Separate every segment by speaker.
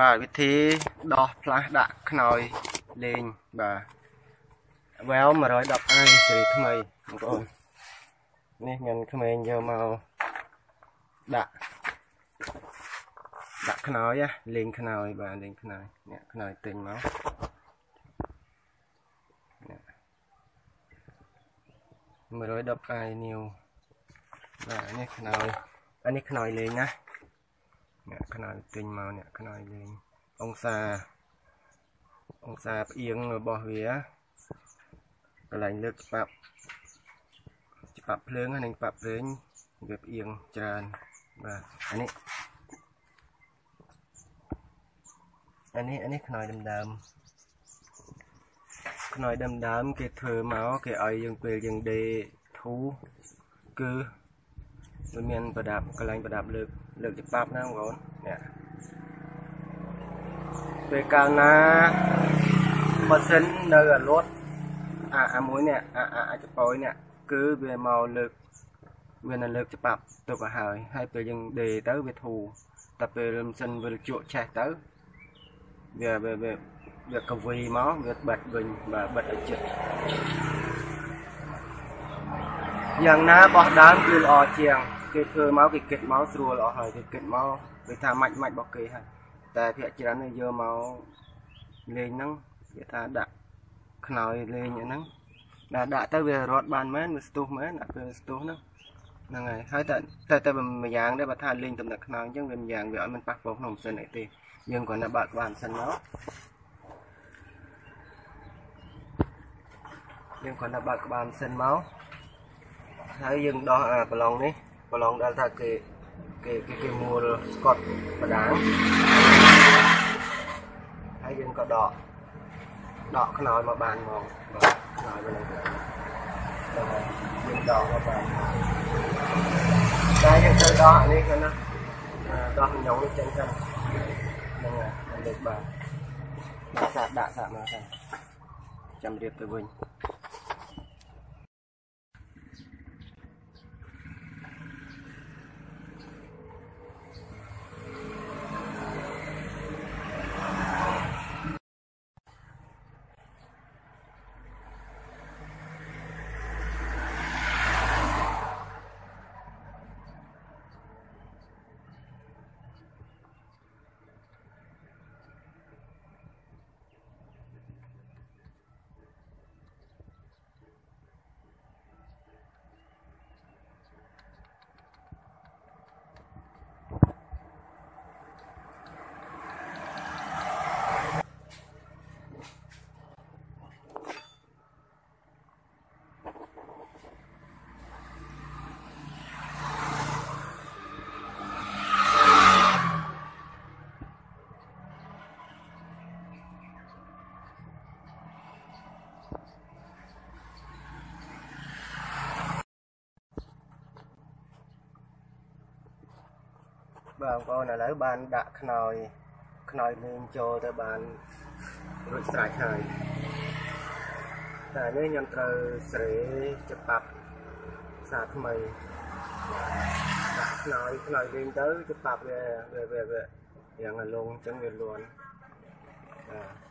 Speaker 1: បាទវិធីដោះផ្លាស់ដាក់ខ្នើយលេងបាទវ៉ែវ110 i ស៊េរីថ្មីបងប្អូននេះមានក្មេងយកមកដាក់ដាក់ខ្នើយលេងខ្នើយបាទលេងខ្នើយនេះខ្នើយទិញមក110 i នីវបាទនេះខ្នើយអានេះខ្នើយលេងណា អ្នកខ្នើយទិញមកអ្នកខ្នើយលេងអង្សាអង្សាផ្អៀងរបស់វាកន្លែងលើកច្បាប់ច្បាប់ភ្លើងនិងច្បាប់ប្រេងវាផ្អៀងច្រើនបាទអានេះអានេះអានេះខ្នើយដើមដើមខ្នើយដើមដើមគេធ្វើមកគេឲ្យយើងពេលយើងដេធូគឺ វាមានប្រដាប់កន្លែងប្រដាប់លើកលើកច្បាប់ណាបងប្អូននេះពេលកាលណាបើសិននៅអាលត់អាអាមួយនេះអាអាអាចប៉ោយនេះគឺវាមកលើកវានៅលើកច្បាប់ទៅក៏ហើយហើយពេលយើងដេទៅវាធូរតែពេលមិនសិនវាជក់ឆេះទៅវាវាវាវាកវីមកវាបិទវិញបាទបិទឲ្យជិត យ៉ាងណាបោះដើមគឺល្អជាងគេធ្វើមកគេគិតមកស្រួលអស់ហើយគេគិតមកគេថាម៉ាច់ម៉ាច់របស់គេហើយតែភាគច្រើននេះយកមកលេងហ្នឹងគេថាដាក់ខ្នើយលេងហ្នឹងដែលដាក់ទៅវារត់បានមែនវាស្ទុះមែនដាក់ទៅស្ទុះហ្នឹងហ្នឹងហើយហើយតែតែតែមួយយ៉ាងដែរបើថាលេងតំណែងខ្នើយអញ្ចឹងវាមួយយ៉ាងវាអត់មានប៉ះពាល់ក្នុងម៉ាស៊ីនអីទេយើងគ្រាន់តែបើកក្បាលម៉ាស៊ីនមកយើងគ្រាន់តែបើកក្បាលម៉ាស៊ីនមក ហើយយើងដោះអាប្រឡងនេះប្រឡងដែលថាគេគេគេគេមួលស្កត់បដាងហើយយើងក៏ដកដកខ្នើយមកបានមកបាទខ្នើយមកនឹងយើងដកមកបានតែយើងត្រូវដកអានេះក៏ណាដោះញងនេះចេញទៅហ្នឹងហើយលើកបានដាក់សាកដាក់សាកមកទៅចាំរៀបទៅវិញ បាទបងប្អូនឥឡូវបានដាក់ខ្នើយខ្នើយលេងចូលទៅបានរួចស្រេចហើយតែនេះខ្ញុំត្រូវស្រេច្បាប់សាថ្មីដាក់ខ្នើយខ្នើយលេងទៅច្បាប់វាវាវាវាយ៉ាងលងអញ្ចឹងវាលន់បាទ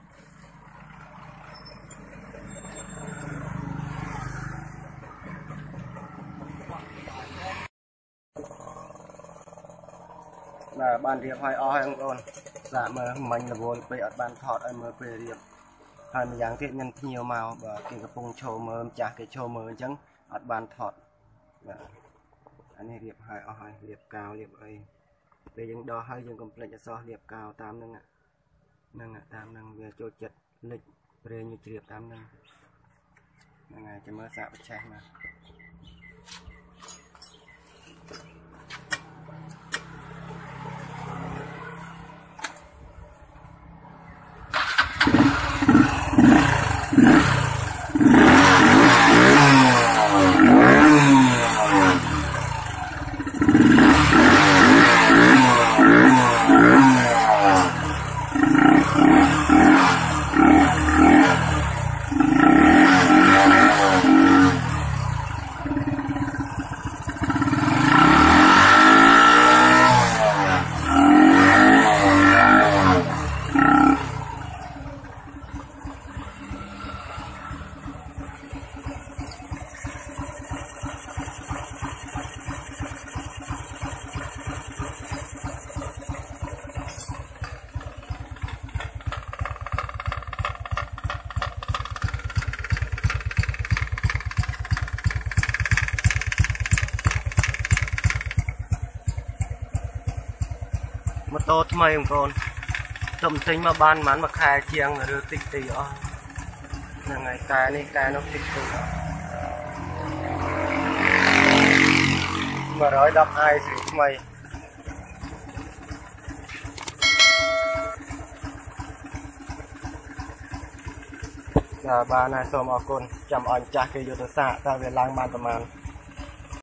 Speaker 1: បាទបានរៀបឲ្យអស់ហើយបងប្អូនសាកមើលមិញរវល់ពេកអត់បានថតឲ្យមើលពេលរៀបហើយម្យ៉ាងទៀតមានភ្ញៀវមកបាទគេកំពុងឈោមើលម្ចាស់គេឈោមើលអញ្ចឹងអត់បានថតបាទអានេះរៀបឲ្យអស់ហើយរៀបកៅរៀបអីពេលយើងដោះហើយយើងកុំភ្លេចអសោះរៀបកៅតាមហ្នឹងហ្នឹងតាមហ្នឹងវាចូលចិត្តលិចប្រេងជ្រាបតាមហ្នឹងហ្នឹងហើយចាំមើលសាកបច្ឆេះមក តូថ្មីបងប្អូនទុំទិញមកបានប្រហែលមួយខែជាងឬតិចតិចអស់ហ្នឹងហើយកែនេះកែនោះតិចតិចអស់110 i ស្រីថ្មីបាទបានហើយសូមអរគុណចាំឲ្យម្ចាស់គេយកទៅសាកតើវាឡើងបានប្រហែល